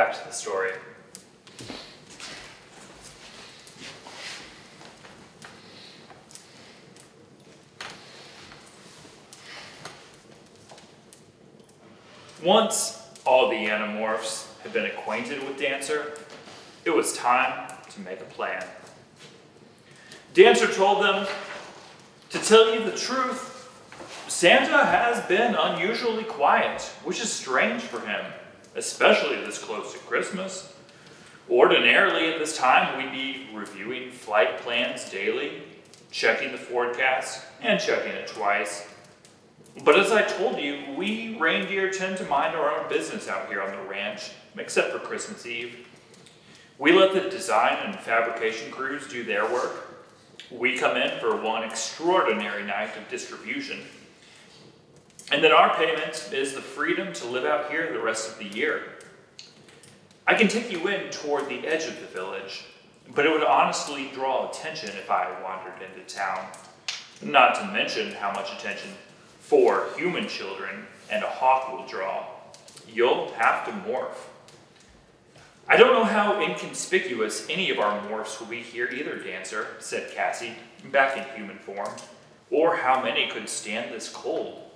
back to the story. Once all the Animorphs had been acquainted with Dancer, it was time to make a plan. Dancer told them, to tell you the truth, Santa has been unusually quiet, which is strange for him especially this close to Christmas. Ordinarily at this time, we'd be reviewing flight plans daily, checking the forecast, and checking it twice. But as I told you, we reindeer tend to mind our own business out here on the ranch, except for Christmas Eve. We let the design and fabrication crews do their work. We come in for one extraordinary night of distribution. And then our payment is the freedom to live out here the rest of the year. I can take you in toward the edge of the village, but it would honestly draw attention if I wandered into town. Not to mention how much attention four human children and a hawk will draw. You'll have to morph. I don't know how inconspicuous any of our morphs will be here either, Dancer, said Cassie, back in human form, or how many could stand this cold.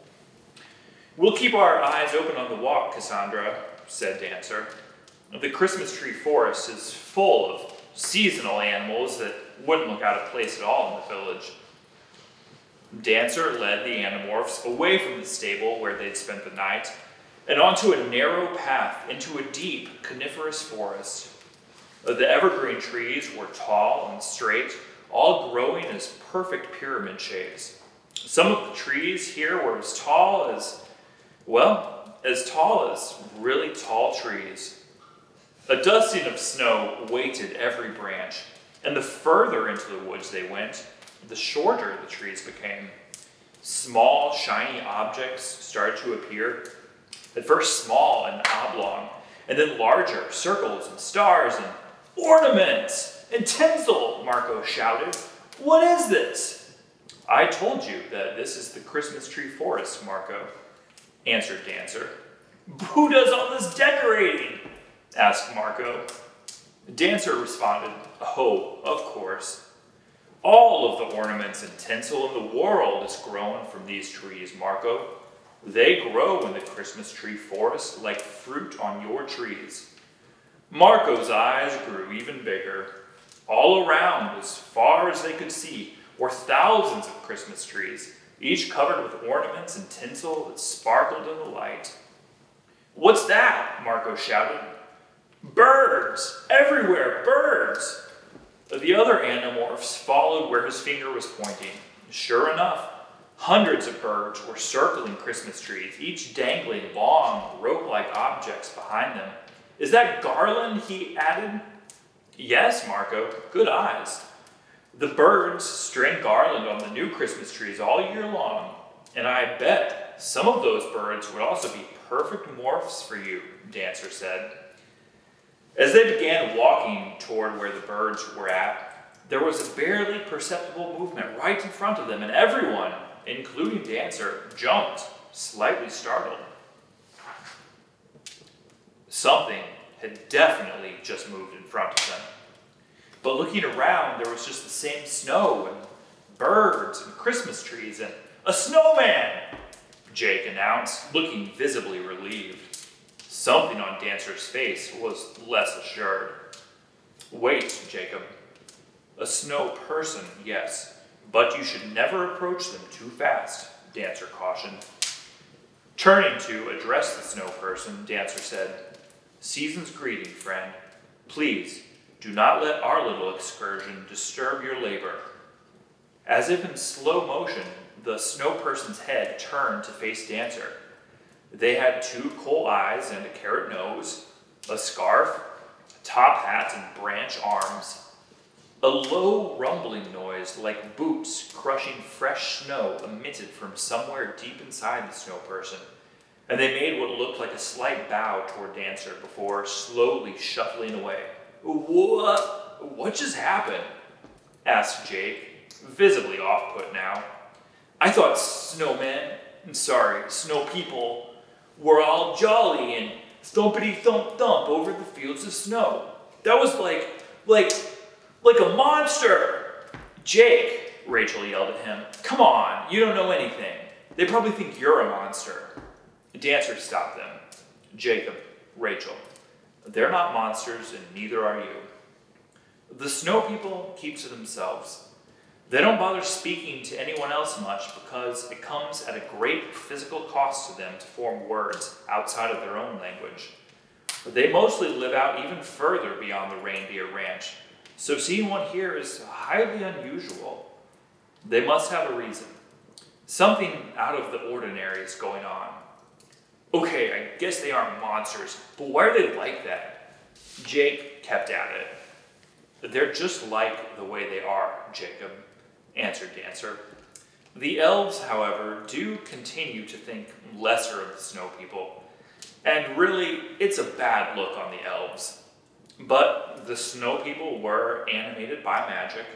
We'll keep our eyes open on the walk, Cassandra, said Dancer. The Christmas tree forest is full of seasonal animals that wouldn't look out of place at all in the village. Dancer led the Animorphs away from the stable where they'd spent the night and onto a narrow path into a deep coniferous forest. The evergreen trees were tall and straight, all growing as perfect pyramid shapes. Some of the trees here were as tall as, well, as tall as really tall trees. A dusting of snow weighted every branch, and the further into the woods they went, the shorter the trees became. Small, shiny objects started to appear, at first small and oblong, and then larger, circles and stars and ornaments and tinsel, Marco shouted. What is this? I told you that this is the Christmas tree forest, Marco, answered Dancer. Who does all this decorating? asked Marco. Dancer responded, Oh, of course. All of the ornaments and tinsel in the world is grown from these trees, Marco. They grow in the Christmas tree forest like fruit on your trees. Marco's eyes grew even bigger. All around, as far as they could see, were thousands of Christmas trees, each covered with ornaments and tinsel that sparkled in the light. What's that? Marco shouted. Birds! Everywhere, birds! The other animorphs followed where his finger was pointing. Sure enough, hundreds of birds were circling Christmas trees, each dangling long, rope-like objects behind them. Is that garland? he added. Yes, Marco, good eyes. The birds string garland on the new Christmas trees all year long, and I bet some of those birds would also be perfect morphs for you, Dancer said. As they began walking toward where the birds were at, there was a barely perceptible movement right in front of them, and everyone, including Dancer, jumped, slightly startled. Something had definitely just moved in front of them. But looking around, there was just the same snow and birds and Christmas trees and a snowman, Jake announced, looking visibly relieved. Something on Dancer's face was less assured. Wait, Jacob. A snow person, yes, but you should never approach them too fast, Dancer cautioned. Turning to address the snow person, Dancer said, Season's greeting, friend. Please, do not let our little excursion disturb your labor. As if in slow motion, the snow person's head turned to face Dancer. They had two coal eyes and a carrot nose, a scarf, a top hat, and branch arms. A low rumbling noise like boots crushing fresh snow emitted from somewhere deep inside the snow person, and they made what looked like a slight bow toward Dancer before slowly shuffling away. What? What just happened? asked Jake, visibly off put now. I thought snowmen, sorry, snow people, were all jolly and thumpity thump thump over the fields of snow. That was like, like, like a monster. Jake, Rachel yelled at him, come on, you don't know anything. They probably think you're a monster. The dancer stopped them. Jacob, Rachel. They're not monsters, and neither are you. The snow people keep to themselves. They don't bother speaking to anyone else much because it comes at a great physical cost to them to form words outside of their own language. But they mostly live out even further beyond the reindeer ranch, so seeing one here is highly unusual. They must have a reason. Something out of the ordinary is going on. Okay, I guess they aren't monsters, but why are they like that? Jake kept at it. They're just like the way they are, Jacob, answered Dancer. The elves, however, do continue to think lesser of the snow people, and really, it's a bad look on the elves. But the snow people were animated by magic.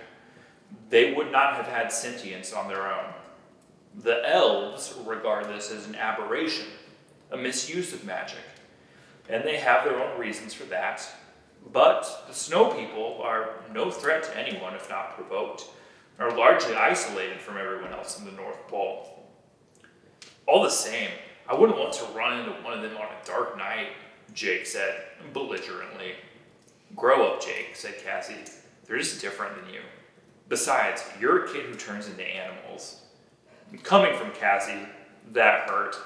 They would not have had sentience on their own. The elves regard this as an aberration, a misuse of magic, and they have their own reasons for that. But the snow people are no threat to anyone if not provoked, and are largely isolated from everyone else in the North Pole. All the same, I wouldn't want to run into one of them on a dark night, Jake said, belligerently. Grow up, Jake, said Cassie. They're just different than you. Besides, you're a kid who turns into animals. Coming from Cassie, that hurt.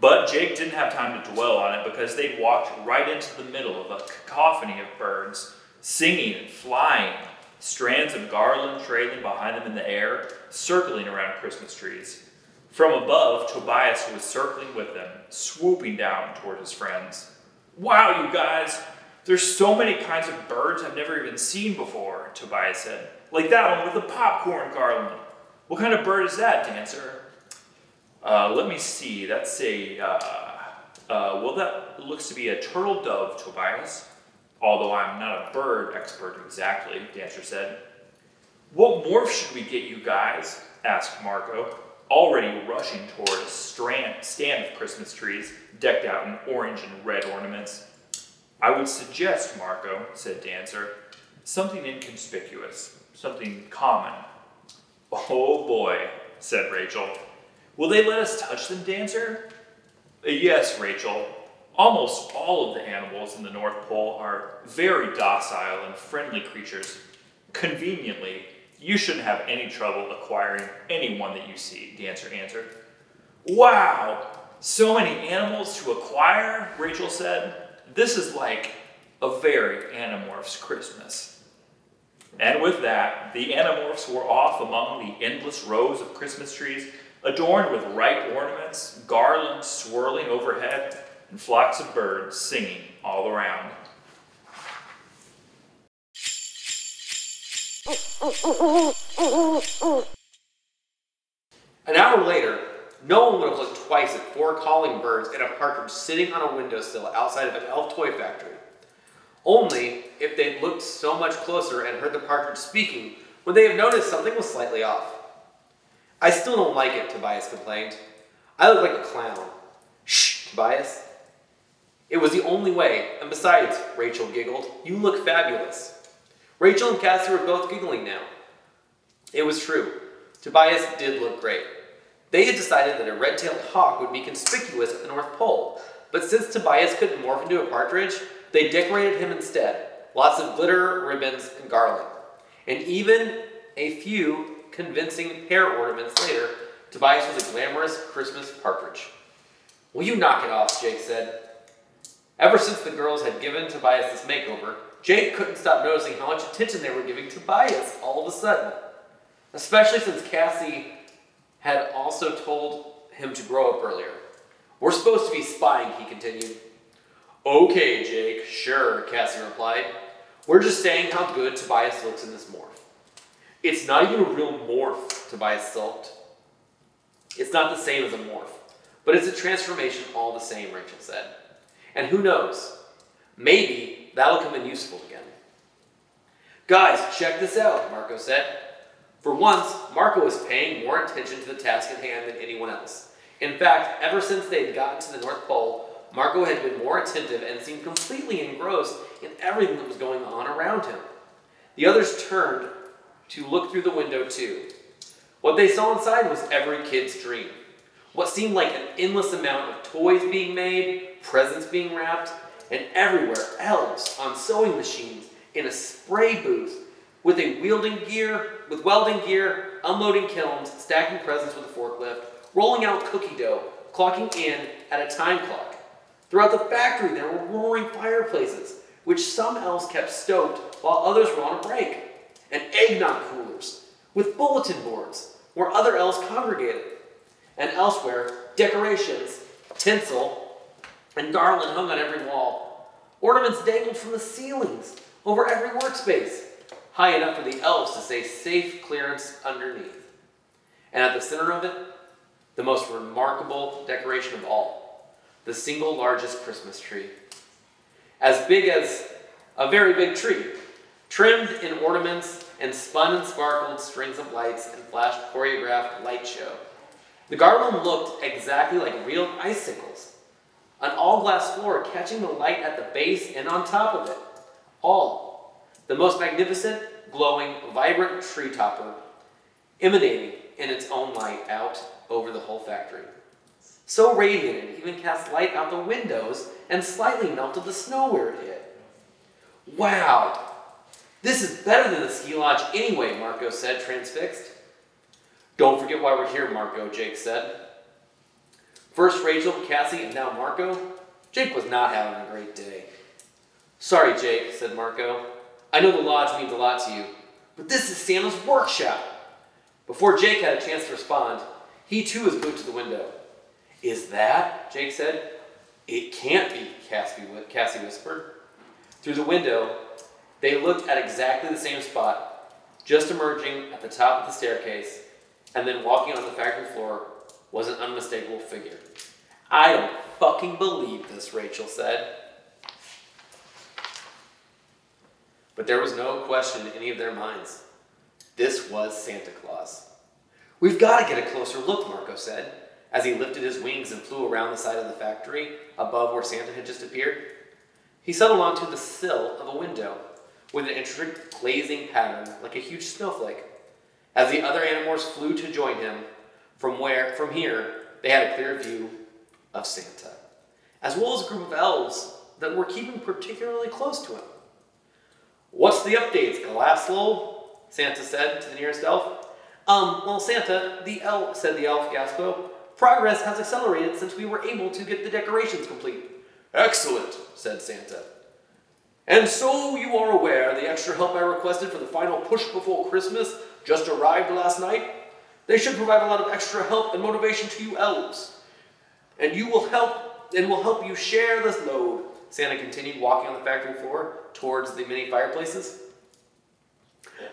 But Jake didn't have time to dwell on it because they'd walked right into the middle of a cacophony of birds, singing and flying, strands of garland trailing behind them in the air, circling around Christmas trees. From above, Tobias was circling with them, swooping down toward his friends. Wow, you guys! There's so many kinds of birds I've never even seen before, Tobias said. Like that one with the popcorn garland. What kind of bird is that, Dancer? Uh, let me see. That's a, uh, uh, well, that looks to be a turtle dove, Tobias. Although I'm not a bird expert exactly, Dancer said. What morph should we get you guys? asked Marco, already rushing toward a strand, stand of Christmas trees decked out in orange and red ornaments. I would suggest, Marco, said Dancer, something inconspicuous, something common. Oh boy, said Rachel. Will they let us touch them, Dancer? Uh, yes, Rachel. Almost all of the animals in the North Pole are very docile and friendly creatures. Conveniently, you shouldn't have any trouble acquiring anyone that you see, Dancer answered. Wow, so many animals to acquire, Rachel said. This is like a very Animorphs Christmas. And with that, the Animorphs were off among the endless rows of Christmas trees adorned with ripe ornaments, garlands swirling overhead, and flocks of birds singing all around. An hour later, no one would have looked twice at four calling birds and a partridge sitting on a windowsill outside of an elf toy factory. Only if they'd looked so much closer and heard the partridge speaking would they have noticed something was slightly off. I still don't like it, Tobias complained. I look like a clown. Shh, Tobias. It was the only way, and besides, Rachel giggled, you look fabulous. Rachel and Cassie were both giggling now. It was true. Tobias did look great. They had decided that a red-tailed hawk would be conspicuous at the North Pole, but since Tobias couldn't morph into a partridge, they decorated him instead. Lots of glitter, ribbons, and garland. And even a few convincing hair ornaments later, Tobias was a glamorous Christmas partridge. Will you knock it off, Jake said. Ever since the girls had given Tobias this makeover, Jake couldn't stop noticing how much attention they were giving Tobias all of a sudden. Especially since Cassie had also told him to grow up earlier. We're supposed to be spying, he continued. Okay, Jake, sure, Cassie replied. We're just saying how good Tobias looks in this morph. It's not even a real morph, Tobias sulked. It's not the same as a morph, but it's a transformation all the same, Rachel said. And who knows? Maybe that'll come in useful again. Guys, check this out, Marco said. For once, Marco was paying more attention to the task at hand than anyone else. In fact, ever since they had gotten to the North Pole, Marco had been more attentive and seemed completely engrossed in everything that was going on around him. The others turned to look through the window too. What they saw inside was every kid's dream. what seemed like an endless amount of toys being made, presents being wrapped, and everywhere elves on sewing machines in a spray booth with a wielding gear, with welding gear, unloading kilns, stacking presents with a forklift, rolling out cookie dough, clocking in at a time clock. Throughout the factory, there were roaring fireplaces, which some elves kept stoked while others were on a break, and eggnog coolers with bulletin boards where other elves congregated. And elsewhere, decorations, tinsel, and garland hung on every wall. Ornaments dangled from the ceilings over every workspace, high enough for the elves to say safe clearance underneath. And at the center of it, the most remarkable decoration of all, the single largest Christmas tree. As big as a very big tree, trimmed in ornaments and spun and sparkled strings of lights and flashed choreographed light show. The garland looked exactly like real icicles. An all glass floor catching the light at the base and on top of it. All. The most magnificent, glowing, vibrant tree topper emanating in its own light out over the whole factory. So radiant it even cast light out the windows and slightly melted the snow where it hit. Wow! This is better than the ski lodge anyway, Marco said, transfixed. Don't forget why we're here, Marco, Jake said. First Rachel, Cassie, and now Marco. Jake was not having a great day. Sorry, Jake, said Marco. I know the lodge means a lot to you, but this is Santa's workshop. Before Jake had a chance to respond, he too was moved to the window. Is that? Jake said. It can't be, Cassie whispered. Through the window, they looked at exactly the same spot, just emerging at the top of the staircase, and then walking on the factory floor was an unmistakable figure. I don't fucking believe this, Rachel said. But there was no question in any of their minds. This was Santa Claus. We've got to get a closer look, Marco said, as he lifted his wings and flew around the side of the factory above where Santa had just appeared. He settled onto the sill of a window with an intricate glazing pattern like a huge snowflake. As the other animals flew to join him, from where from here they had a clear view of Santa, as well as a group of elves that were keeping particularly close to him. What's the updates, Galaslo? Santa said to the nearest elf. Um, well, Santa, the elf, said the elf Gaspo, progress has accelerated since we were able to get the decorations complete. Excellent, said Santa. And so you are aware the extra help I requested for the final push before Christmas just arrived last night? They should provide a lot of extra help and motivation to you elves. And you will help and will help you share this load. Santa continued walking on the factory floor towards the many fireplaces.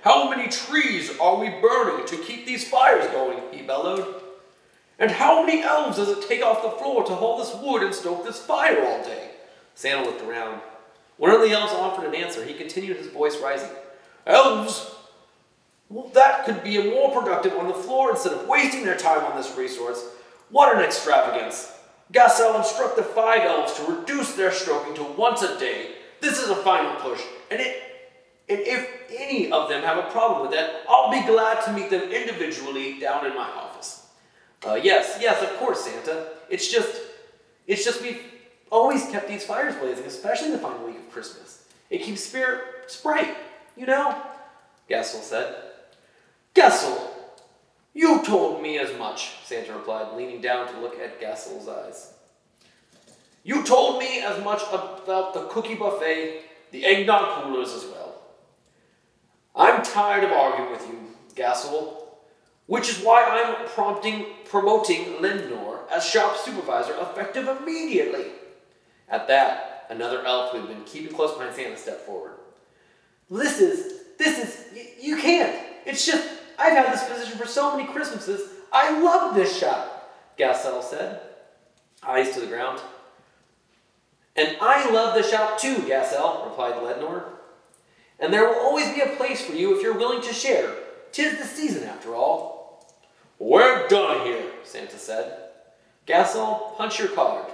How many trees are we burning to keep these fires going? He bellowed. And how many elves does it take off the floor to haul this wood and stoke this fire all day? Santa looked around. One of the elves offered an answer. He continued, his voice rising. Elves? Well, that could be more productive on the floor instead of wasting their time on this resource. What an extravagance! Gassel instructed five elves to reduce their stroking to once a day. This is a final push, and it and if any of them have a problem with that, I'll be glad to meet them individually down in my office. Uh, yes, yes, of course, Santa. It's just, it's just we've always kept these fires blazing, especially the final week of Christmas. It keeps spirits bright, you know? Gessel said. Gessel, you told me as much, Santa replied, leaning down to look at Gessel's eyes. You told me as much about the cookie buffet, the eggnog coolers as well. I'm tired of arguing with you, Gassel, which is why I'm prompting promoting Lindnor as shop supervisor effective immediately. At that, another elf who had been keeping close behind Santa stepped forward. This is, this is, you can't. It's just, I've had this position for so many Christmases. I love this shop, Gassel said, eyes to the ground. And I love the shop too, Gassel, replied Lednor. And there will always be a place for you if you're willing to share. Tis the season, after all. We're done here, Santa said. Gassel, punch your card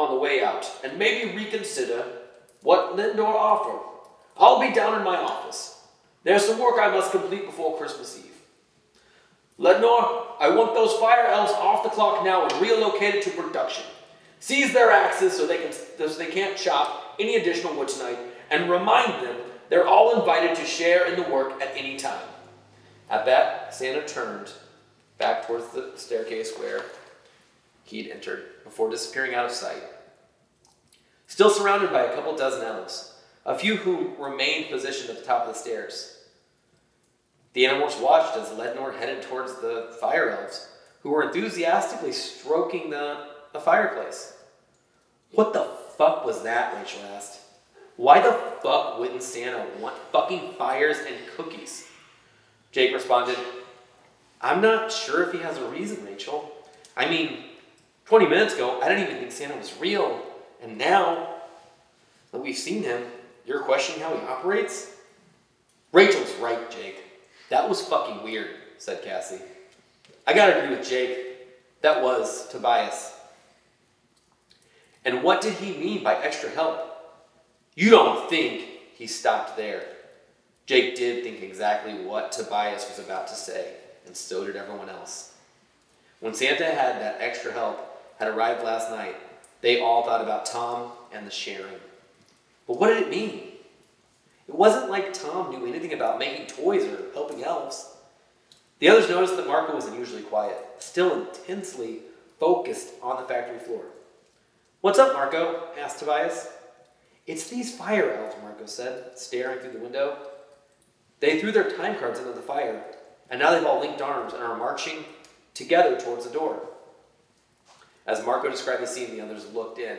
on the way out and maybe reconsider what Lindor offered. I'll be down in my office. There's some work I must complete before Christmas Eve. Lednor, I want those fire elves off the clock now and relocated to production. Seize their axes so they can so they can't chop any additional wood tonight, and remind them they're all invited to share in the work at any time. At that, Santa turned back towards the staircase where he'd entered before disappearing out of sight. Still surrounded by a couple dozen elves, a few who remained positioned at the top of the stairs. The Animorphs watched as Lednor headed towards the fire elves, who were enthusiastically stroking the, the fireplace. What the fuck was that? Rachel asked. Why the fuck wouldn't Santa want fucking fires and cookies? Jake responded, I'm not sure if he has a reason, Rachel. I mean, 20 minutes ago, I didn't even think Santa was real. And now that we've seen him, you're questioning how he operates? Rachel's right, Jake. That was fucking weird, said Cassie. I gotta agree with Jake. That was Tobias. And what did he mean by extra help? You don't think he stopped there. Jake did think exactly what Tobias was about to say, and so did everyone else. When Santa had that extra help had arrived last night, they all thought about Tom and the sharing. But what did it mean? It wasn't like Tom knew anything about making toys or helping elves. The others noticed that Marco was unusually quiet, still intensely focused on the factory floor. What's up, Marco? asked Tobias. It's these fire elves, Marco said, staring through the window. They threw their time cards into the fire, and now they've all linked arms and are marching together towards the door. As Marco described the scene, the others looked in,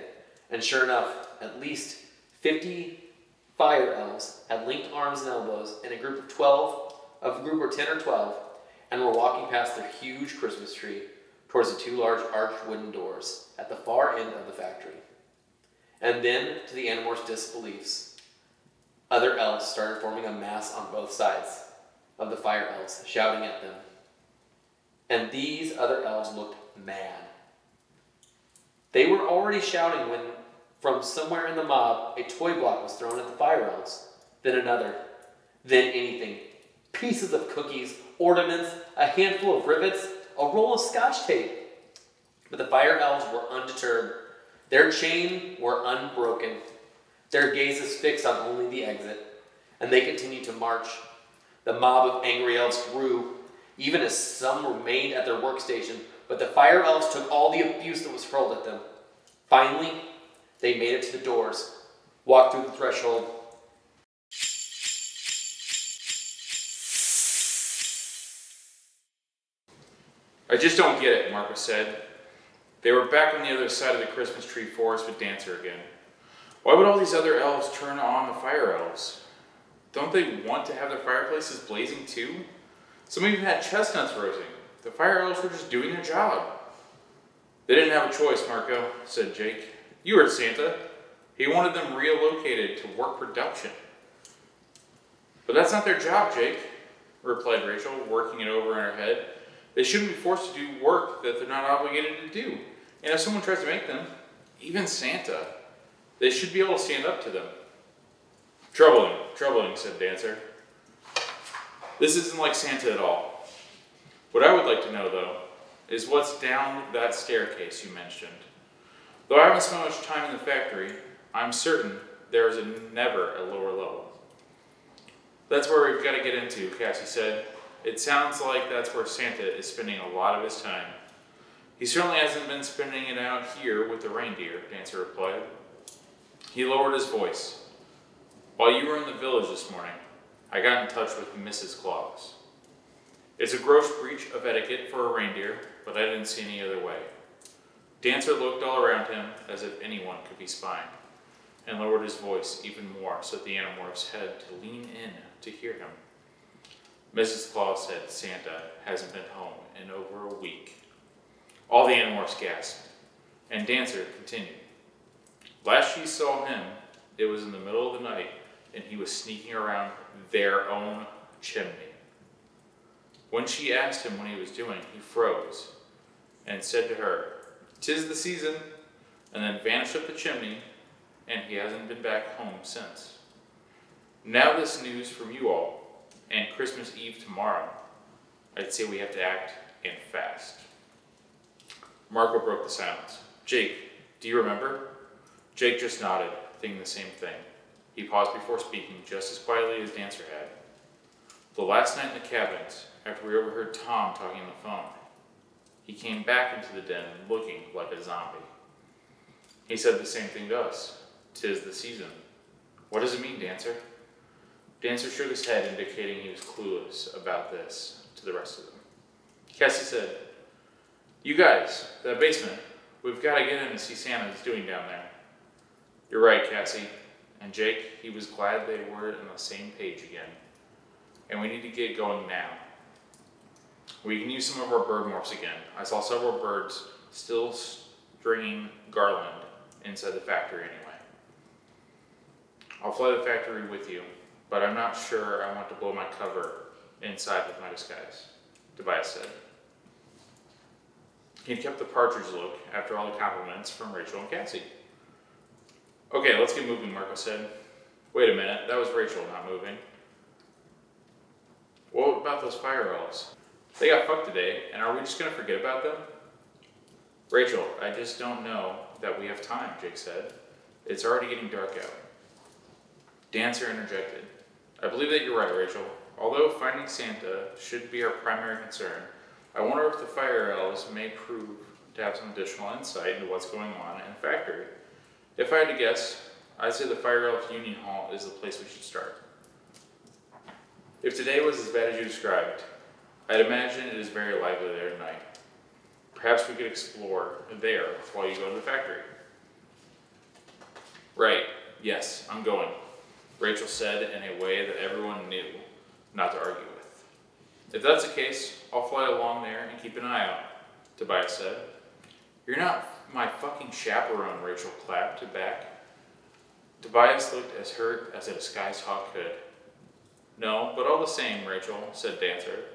and sure enough, at least 50 fire elves had linked arms and elbows in a group of 12, of a group of 10 or 12, and were walking past their huge Christmas tree towards the two large arched wooden doors at the far end of the factory. And then, to the Animorphs' disbeliefs, other elves started forming a mass on both sides of the fire elves, shouting at them. And these other elves looked mad. They were already shouting when, from somewhere in the mob, a toy block was thrown at the fire elves, then another, then anything. Pieces of cookies, ornaments, a handful of rivets, a roll of scotch tape. But the fire elves were undeterred. Their chain were unbroken. Their gazes fixed on only the exit, and they continued to march. The mob of angry elves grew, even as some remained at their workstation, but the fire elves took all the abuse that was hurled at them. Finally, they made it to the doors, walked through the threshold, I just don't get it, Marcus said. They were back on the other side of the Christmas tree forest with Dancer again. Why would all these other elves turn on the fire elves? Don't they want to have their fireplaces blazing too? Some even had chestnuts roasting. The fire elves were just doing their job. They didn't have a choice, Marco, said Jake. You heard Santa. He wanted them relocated to work production. But that's not their job, Jake, replied Rachel, working it over in her head. They shouldn't be forced to do work that they're not obligated to do. And if someone tries to make them, even Santa, they should be able to stand up to them. Troubling, troubling, said Dancer. This isn't like Santa at all. What I would like to know, though, is what's down that staircase you mentioned. Though I haven't spent much time in the factory, I'm certain there is a never a lower level. That's where we've got to get into, Cassie said. It sounds like that's where Santa is spending a lot of his time. He certainly hasn't been spending it out here with the reindeer, Dancer replied. He lowered his voice. While you were in the village this morning, I got in touch with Mrs. Claus. It's a gross breach of etiquette for a reindeer, but I didn't see any other way. Dancer looked all around him as if anyone could be spying, and lowered his voice even more so that the Animorphs had to lean in to hear him. Mrs. Claus said Santa hasn't been home in over a week. All the Animorphs gasped, and Dancer continued. Last she saw him, it was in the middle of the night, and he was sneaking around their own chimney. When she asked him what he was doing, he froze and said to her, Tis the season, and then vanished up the chimney, and he hasn't been back home since. Now, this news from you all, and Christmas Eve tomorrow. I'd say we have to act and fast. Marco broke the silence. Jake, do you remember? Jake just nodded, thinking the same thing. He paused before speaking, just as quietly as Dancer had. The last night in the cabinet, after we overheard Tom talking on the phone, he came back into the den looking like a zombie. He said the same thing to us. Tis the season. What does it mean, Dancer? Dancer shook his head, indicating he was clueless about this to the rest of them. Cassie said, You guys, that basement, we've got to get in and see Santa's doing down there. You're right, Cassie. And Jake, he was glad they were on the same page again. And we need to get going now. We can use some of our bird morphs again. I saw several birds still stringing garland inside the factory anyway. I'll fly the factory with you, but I'm not sure I want to blow my cover inside with my disguise, Tobias said. He'd kept the partridge look after all the compliments from Rachel and Cassie. Okay, let's get moving, Marco said. Wait a minute, that was Rachel not moving. What about those fire elves? They got fucked today, and are we just gonna forget about them? Rachel, I just don't know that we have time, Jake said. It's already getting dark out. Dancer interjected. I believe that you're right, Rachel. Although finding Santa should be our primary concern, I wonder if the fire elves may prove to have some additional insight into what's going on in the factory. If I had to guess, I'd say the Fire Elf Union Hall is the place we should start. If today was as bad as you described, I'd imagine it is very lively there tonight. Perhaps we could explore there while you go to the factory. Right, yes, I'm going, Rachel said in a way that everyone knew not to argue with. If that's the case, I'll fly along there and keep an eye out, Tobias said. You're not my fucking chaperone, Rachel clapped back. Tobias looked as hurt as a disguised hawk could. No, but all the same, Rachel, said Dancer.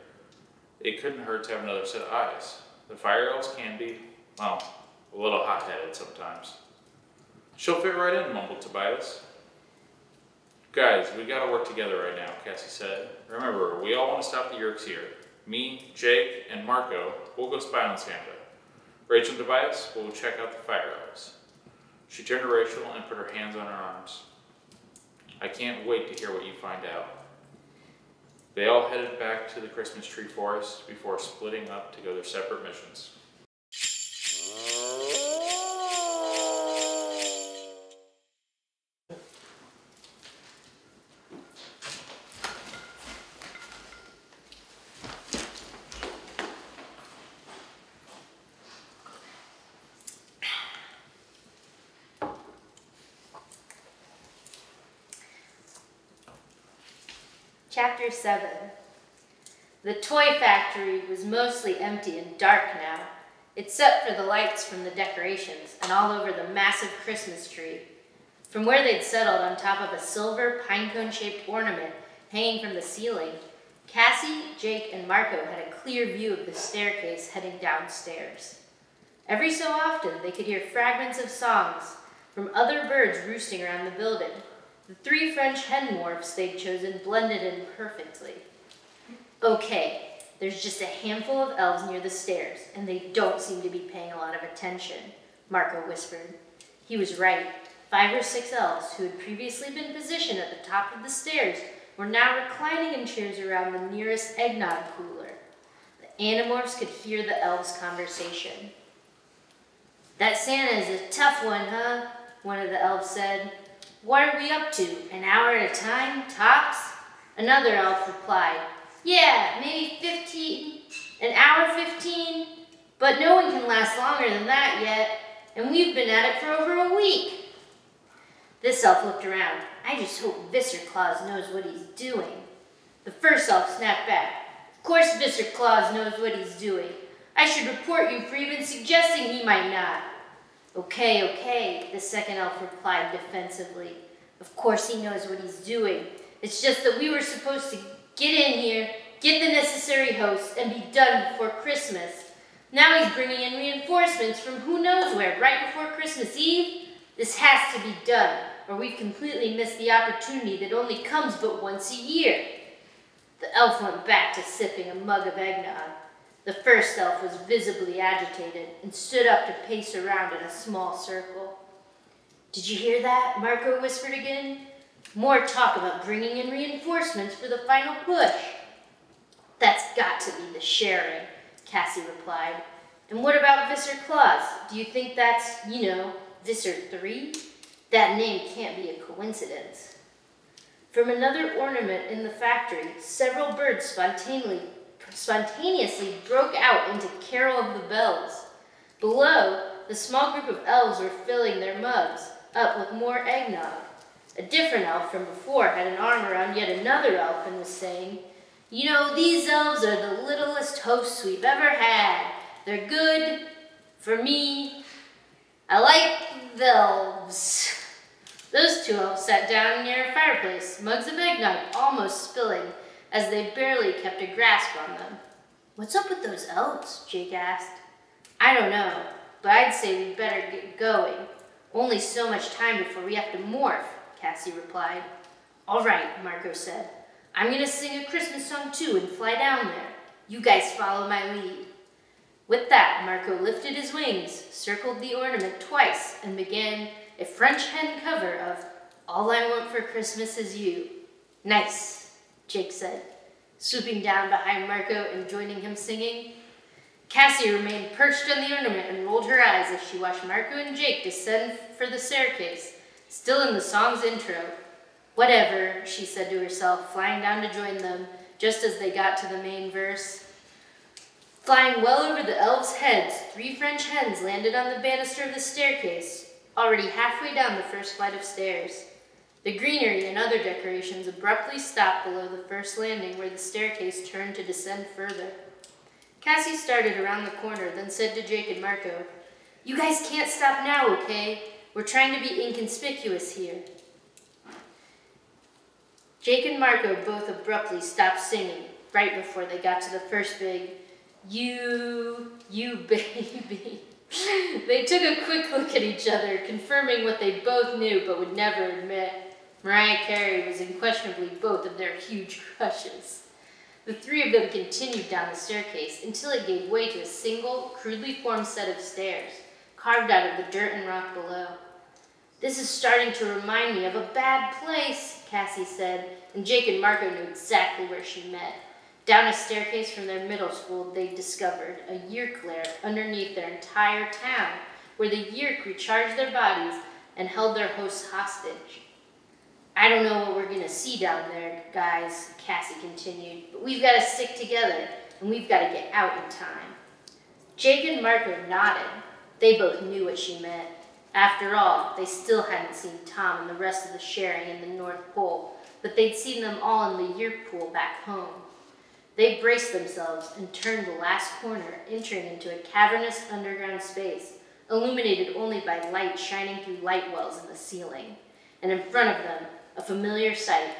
It couldn't hurt to have another set of eyes. The fire elves can be, well, a little hot-headed sometimes. She'll fit right in, mumbled Tobias. Guys, we gotta work together right now, Cassie said. Remember, we all want to stop the Yeerks here. Me, Jake, and Marco, we'll go spy on Santa. Rachel and Tobias will check out the fire elves. She turned to Rachel and put her hands on her arms. I can't wait to hear what you find out. They all headed back to the Christmas tree forest before splitting up to go their separate missions. 7 The toy factory was mostly empty and dark now, except for the lights from the decorations and all over the massive Christmas tree. From where they'd settled on top of a silver pinecone shaped ornament hanging from the ceiling, Cassie, Jake, and Marco had a clear view of the staircase heading downstairs. Every so often, they could hear fragments of songs from other birds roosting around the building. The three French hen morphs they'd chosen blended in perfectly. Okay, there's just a handful of elves near the stairs, and they don't seem to be paying a lot of attention, Marco whispered. He was right. Five or six elves who had previously been positioned at the top of the stairs were now reclining in chairs around the nearest eggnog cooler. The Animorphs could hear the elves' conversation. That Santa is a tough one, huh? One of the elves said. What are we up to? An hour at a time, tops? Another elf replied, Yeah, maybe 15, an hour 15, but no one can last longer than that yet, and we've been at it for over a week. This elf looked around. I just hope Visser Claus knows what he's doing. The first elf snapped back. Of course Visser Claus knows what he's doing. I should report you for even suggesting he might not. Okay, okay, the second elf replied defensively. Of course he knows what he's doing. It's just that we were supposed to get in here, get the necessary hosts, and be done before Christmas. Now he's bringing in reinforcements from who knows where, right before Christmas Eve? This has to be done, or we've completely missed the opportunity that only comes but once a year. The elf went back to sipping a mug of eggnog. The first elf was visibly agitated and stood up to pace around in a small circle. Did you hear that? Marco whispered again. More talk about bringing in reinforcements for the final push. That's got to be the sharing, Cassie replied. And what about Visser Claus? Do you think that's, you know, Visser 3? That name can't be a coincidence. From another ornament in the factory, several birds spontaneously, spontaneously broke out into Carol of the Bells. Below, the small group of elves were filling their mugs up with more eggnog. A different elf from before had an arm around yet another elf and was saying, You know, these elves are the littlest hosts we've ever had. They're good for me. I like the elves. Those two elves sat down near a fireplace, mugs of eggnog almost spilling, as they barely kept a grasp on them. What's up with those elves? Jake asked. I don't know, but I'd say we'd better get going. Only so much time before we have to morph, Cassie replied. All right, Marco said. I'm going to sing a Christmas song too and fly down there. You guys follow my lead. With that, Marco lifted his wings, circled the ornament twice, and began a French hen cover of All I Want for Christmas Is You. Nice, Jake said, swooping down behind Marco and joining him singing. Cassie remained perched on the ornament and rolled her eyes as she watched Marco and Jake descend for the staircase, still in the song's intro. Whatever, she said to herself, flying down to join them just as they got to the main verse. Flying well over the elves' heads, three French hens landed on the banister of the staircase, already halfway down the first flight of stairs. The greenery and other decorations abruptly stopped below the first landing where the staircase turned to descend further. Cassie started around the corner, then said to Jake and Marco, You guys can't stop now, okay? We're trying to be inconspicuous here. Jake and Marco both abruptly stopped singing right before they got to the first big, You, you baby. they took a quick look at each other, confirming what they both knew but would never admit. Mariah Carey was unquestionably both of their huge crushes. The three of them continued down the staircase until it gave way to a single, crudely formed set of stairs, carved out of the dirt and rock below. This is starting to remind me of a bad place, Cassie said, and Jake and Marco knew exactly where she meant. Down a staircase from their middle school, they discovered a Yeerk lair underneath their entire town, where the Yeerk recharged their bodies and held their hosts hostage. I don't know what we're going to see down there, guys, Cassie continued, but we've got to stick together, and we've got to get out in time. Jake and Marco nodded. They both knew what she meant. After all, they still hadn't seen Tom and the rest of the sharing in the North Pole, but they'd seen them all in the Yeerk pool back home. They braced themselves and turned the last corner, entering into a cavernous underground space, illuminated only by light shining through light wells in the ceiling. And in front of them, a familiar sight,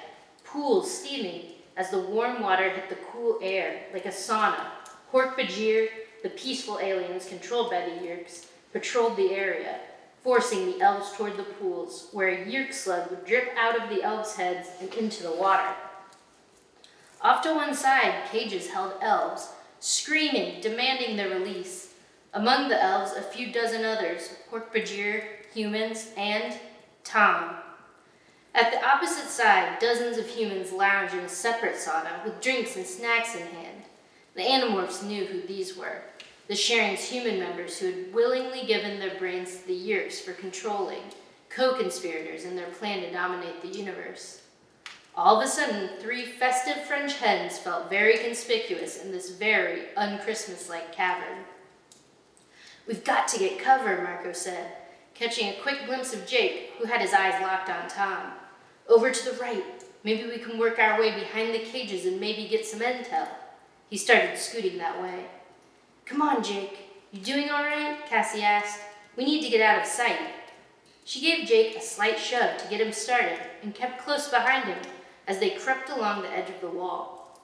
pools steaming as the warm water hit the cool air like a sauna. Hork-Bajir, the peaceful aliens controlled by the Yeerks, patrolled the area, forcing the elves toward the pools, where a Yeerk slug would drip out of the elves' heads and into the water. Off to one side, cages held elves, screaming, demanding their release. Among the elves, a few dozen others, Hork-Bajir, humans, and Tom. At the opposite side, dozens of humans lounged in a separate sauna with drinks and snacks in hand. The Animorphs knew who these were, the Sharing's human members who had willingly given their brains to the Yeerks for controlling, co-conspirators in their plan to dominate the universe. All of a sudden, three festive French hens felt very conspicuous in this very un-Christmas-like cavern. We've got to get cover, Marco said, catching a quick glimpse of Jake, who had his eyes locked on Tom. Over to the right. Maybe we can work our way behind the cages and maybe get some intel. He started scooting that way. Come on, Jake. You doing all right? Cassie asked. We need to get out of sight. She gave Jake a slight shove to get him started and kept close behind him as they crept along the edge of the wall.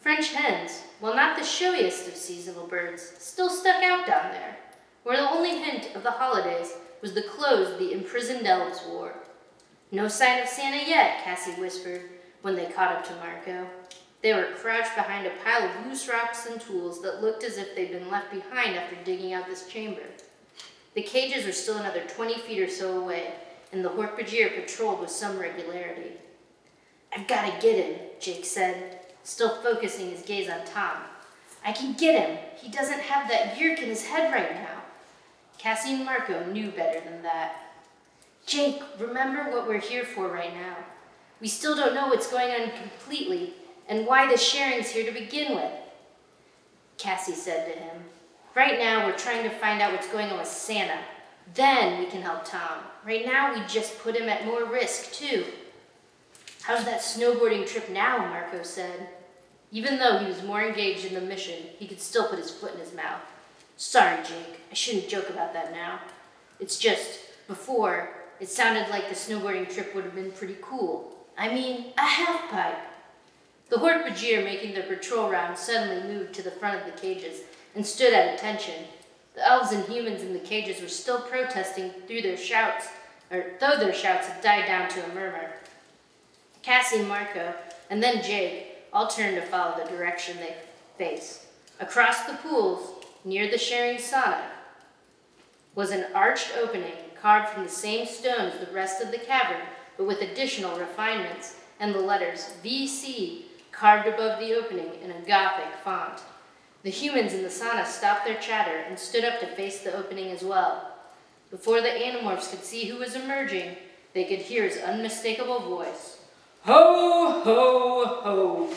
French hens, while not the showiest of seasonal birds, still stuck out down there, where the only hint of the holidays was the clothes the imprisoned elves wore. No sign of Santa yet, Cassie whispered when they caught up to Marco. They were crouched behind a pile of loose rocks and tools that looked as if they'd been left behind after digging out this chamber. The cages were still another 20 feet or so away, and the Hork-Bajir patrolled with some regularity. I've got to get him, Jake said, still focusing his gaze on Tom. I can get him. He doesn't have that Yeerk in his head right now. Cassie and Marco knew better than that. Jake, remember what we're here for right now. We still don't know what's going on completely and why the sharing's here to begin with. Cassie said to him, Right now, we're trying to find out what's going on with Santa. Then we can help Tom. Right now, we just put him at more risk, too. How's that snowboarding trip now? Marco said. Even though he was more engaged in the mission, he could still put his foot in his mouth. Sorry, Jake. I shouldn't joke about that now. It's just, before, it sounded like the snowboarding trip would have been pretty cool. I mean, a half pipe. The Hork-Bajir making their patrol round suddenly moved to the front of the cages and stood at attention. The elves and humans in the cages were still protesting through their shouts, or though their shouts had died down to a murmur. Cassie, Marco, and then Jake all turned to follow the direction they faced. Across the pools, near the sharing sauna, was an arched opening carved from the same stone as the rest of the cavern, but with additional refinements, and the letters VC carved above the opening in a Gothic font. The humans in the sauna stopped their chatter and stood up to face the opening as well. Before the animorphs could see who was emerging, they could hear his unmistakable voice. Ho, ho, ho!